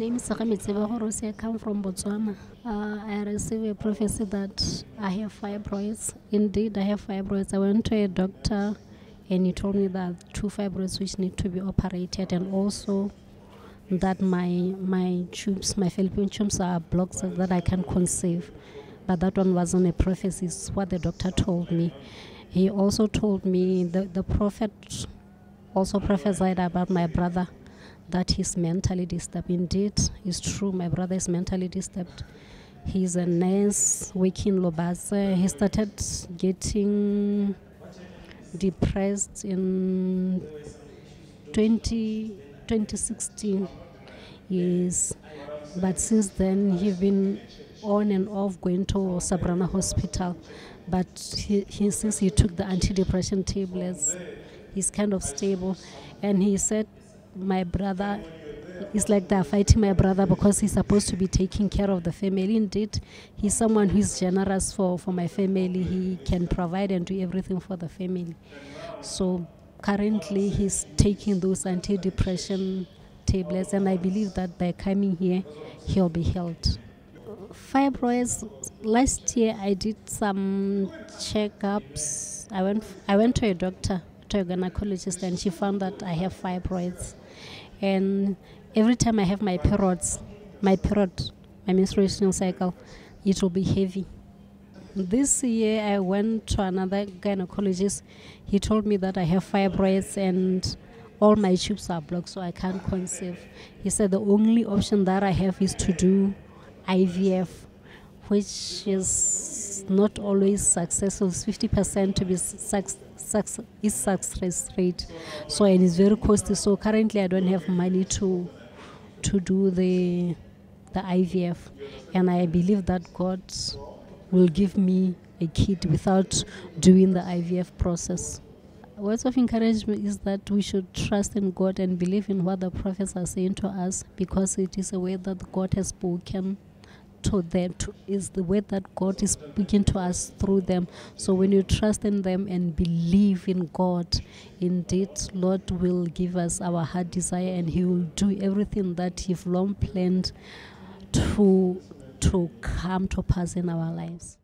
name is Sakamitseva Horosi. I come from Botswana. Uh, I received a prophecy that I have fibroids. Indeed, I have fibroids. I went to a doctor and he told me that two fibroids which need to be operated and also that my my tubes, my fallopian tubes are blocked so that I can conceive. But that one wasn't a prophecy, it's what the doctor told me. He also told me the, the prophet also prophesied about my brother that he's mentally disturbed. Indeed, it's true, my brother is mentally disturbed. He's a nurse working in Lobatse. He started getting depressed in 20, 2016. Yes, but since then he's been on and off going to Sbrana Hospital. But he, he since he took the antidepressant tablets, he's kind of stable. And he said my brother it's like they're fighting my brother because he's supposed to be taking care of the family. Indeed, he's someone who's generous for, for my family. He can provide and do everything for the family. So currently, he's taking those anti-depression tablets, and I believe that by coming here, he'll be healed. Fibroids. Last year, I did some checkups. I went. I went to a doctor, to a gynecologist, and she found that I have fibroids and every time I have my periods, my period, my menstruation cycle, it will be heavy. This year I went to another gynecologist. He told me that I have fibroids and all my tubes are blocked, so I can't conceive. He said the only option that I have is to do IVF, which is not always successful. 50% to be successful success is success rate. So and it's very costly. So currently i don't have money to to do the the ivf and i believe that god will give me a kid without doing the ivf process. Words of encouragement is that we should trust in god and believe in what the prophets are saying to us because it is a way that god has spoken to them to, is the way that God is speaking to us through them. So when you trust in them and believe in God, indeed, Lord will give us our heart desire and He will do everything that He've long planned to to come to pass in our lives.